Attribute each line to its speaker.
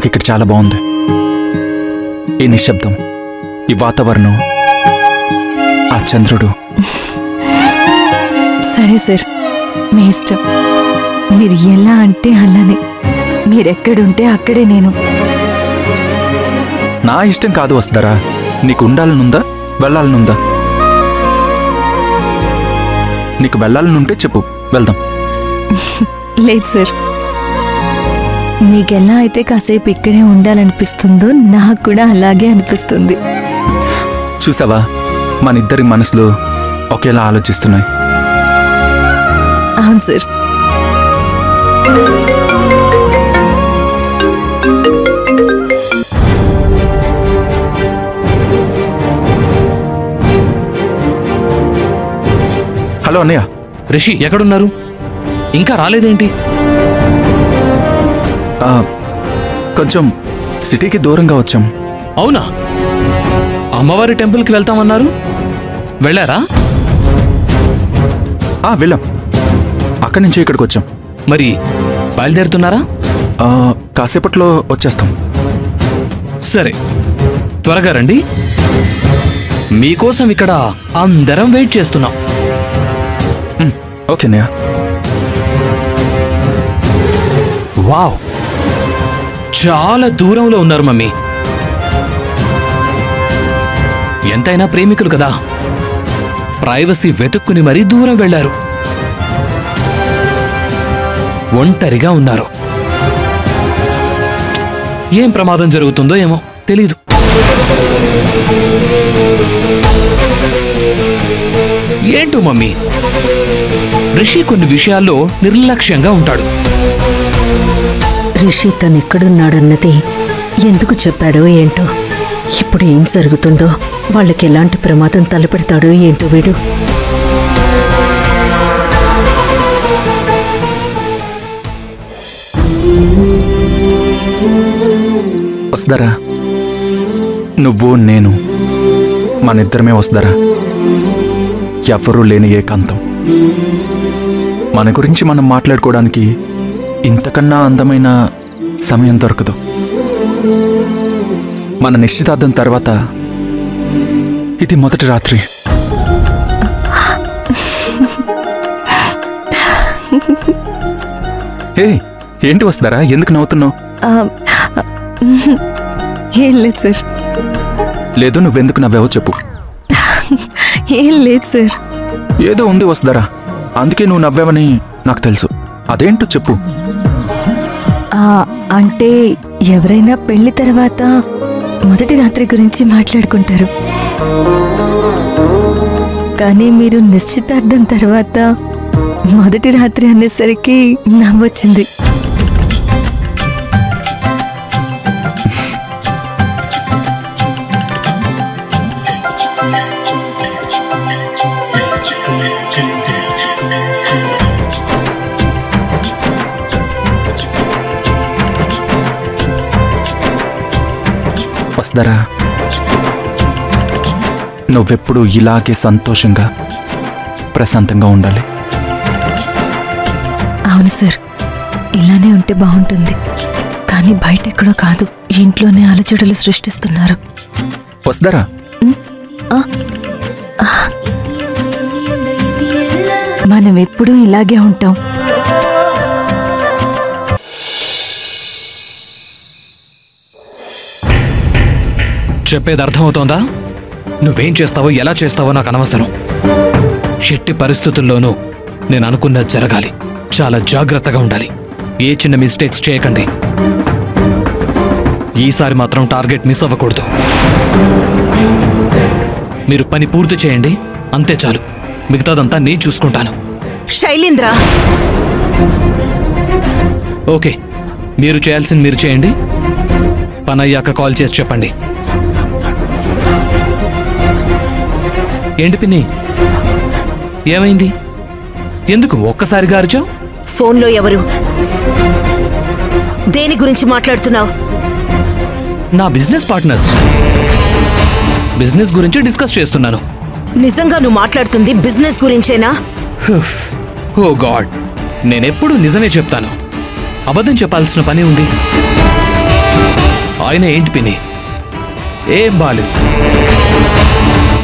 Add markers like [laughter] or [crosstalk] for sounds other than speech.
Speaker 1: నాకు ఇక్కడ చాలా బాగుంది. ఈ నిశ్శబ్దం ఈ వాతావరణం ఆ చంద్రుడు.
Speaker 2: సరే సార్ మీ ఇష్టం. మీరు ఎలా అంటే అలానే. మీరెక్కడుంటే అక్కడే నేను.
Speaker 1: నా ఇష్టం కాదు వస్తారా నీకు ఉండాలనుందా వెళ్ళాలనుందా? నీకు వెళ్ళాలనుంటే చెప్పు వెళ్దాం. [laughs]
Speaker 2: లేదు సార్. మీకెలా అయితే కాసేపు ఇక్కడే ఉండాలనిపిస్తుందో నాకు కూడా అలాగే అనిపిస్తుంది.
Speaker 1: చూసావా? మన ఇద్దరి మనసులు ఒకేలా ఆలోచిస్తున్నాయి.
Speaker 2: అవును సార్.
Speaker 1: హలో అన్నయ్య.
Speaker 3: రిషి ఎక్కడున్నారు? ఇంకా రాలేదేంటి?
Speaker 1: కొంచెం సిటీకి దూరంగా వచ్చాం.
Speaker 3: అవునా? అమ్మవారి టెంపుల్కి వెళ్తామన్నారు? వెళ్ళారా?
Speaker 1: ఆ వెళ్ళాం. అక్కడి నుంచి ఇక్కడికి వచ్చాం.
Speaker 3: మరి బయలుదేరుతున్నారా?
Speaker 1: ఆ, కాసేపట్లో వచ్చేస్తాం.
Speaker 3: సరే త్వరగా రండి. మీకోసం ఇక్కడ అందరం వెయిట్ చేస్తున్నాం.
Speaker 1: ఓకే అన్నయ్య.
Speaker 3: వావ్! చాలా దూరంలో ఉన్నారు మమ్మీ. ఎంతైనా ప్రేమికులు కదా. ప్రైవసీ వెతుక్కుని మరీ దూరం వెళ్ళారు ఒంటరిగా ఉన్నారు. ఏం ప్రమాదం జరుగుతుందో ఏమో తెలీదు. ఏంటో మమ్మీ? రిషి కొన్ని విషయాల్లో నిర్లక్ష్యంగా ఉంటాడు.
Speaker 4: రిషి తనెక్కడున్నాడన్నది ఎందుకు చెప్పాడో ఏంటో? ఇప్పుడు ఏం జరుగుతుందో? వాళ్ళకి ఎలాంటి ప్రమాదం తలపెడతాడో ఏంటో వీడు?
Speaker 1: వస్తారా? నువ్వు నేను మనిద్దరమే వస్తారా? ఎవరూ లేని ఏకాంతం. మన గురించి మనం మాట్లాడుకోవడానికి ఇంతకన్నా అందమైన సమయం దొరకదు. మన నిశ్చితార్థం తర్వాత ఇది మొదటి రాత్రి. [laughs] ఏ ఏంటి వస్తారా ఎందుకు నవ్వుతున్నావు?
Speaker 2: ఏం లేదు సార్.
Speaker 1: లేదు నువ్వెందుకు నవ్వావో చెప్పు. [laughs]
Speaker 2: ఏం లేదు సార్.
Speaker 1: ఏదో ఉంది వస్తారా అందుకే నువ్వు నవ్వావని నాకు తెలుసు. అదేంటో చెప్పు.
Speaker 2: అంటే ఎవరైనా పెళ్ళి తర్వాత మొదటి రాత్రి గురించి మాట్లాడుకుంటారు. కానీ మీరు నిశ్చితార్థం తర్వాత మొదటి రాత్రి అనేసరికి నవ్వొచ్చింది. [laughs]
Speaker 1: వస్తారా నువ్వెప్పుడు ఇలాగే సంతోషంగా ప్రశాంతంగా ఉండాలి.
Speaker 2: అవును సార్. ఇలానే ఉంటే బాగుంటుంది. కానీ బయట ఎక్కడో కాదు ఇంట్లోనే అలచడులు సృష్టిస్తున్నారు.
Speaker 1: వస్తారా
Speaker 2: మనం ఎప్పుడూ ఇలాగే ఉంటాం.
Speaker 3: చెప్పేది అర్థమవుతోందా? నువ్వేం చేస్తావో ఎలా చేస్తావో నాకు అనవసరం. ఎట్టి పరిస్థితుల్లోనూ నేను అనుకున్నది జరగాలి. చాలా జాగ్రత్తగా ఉండాలి. ఏ చిన్న మిస్టేక్స్ చేయకండి. ఈసారి మాత్రం టార్గెట్ మిస్ అవ్వకూడదు. మీరు పని పూర్తి చేయండి. అంతే చాలు. మిగతాదంతా నేను చూసుకుంటాను.
Speaker 4: శైలేంద్ర!
Speaker 3: ఓకే. మీరు చేయాల్సింది మీరు చేయండి. పని అయ్యాక కాల్ చేసి చెప్పండి. ఏంటి పిన్ని? ఏమైంది? ఎందుకు ఒక్కసారిగా అరిచావు?
Speaker 4: ఫోన్లో ఎవరు? దేని గురించి మాట్లాడుతున్నావు?
Speaker 3: నా బిజినెస్ పార్ట్నర్స్. బిజినెస్ గురించి డిస్కస్ చేస్తున్నాను.
Speaker 4: నిజంగా నువ్వు మాట్లాడుతుంది బిజినెస్ గురించేనా.
Speaker 3: Oh god. నేనెప్పుడు నిజమే చెప్తాను. అబద్ధం చెప్పాల్సిన పని ఉంది. ఆయన ఏంటి పిన్ని? ఏం బాలేదు.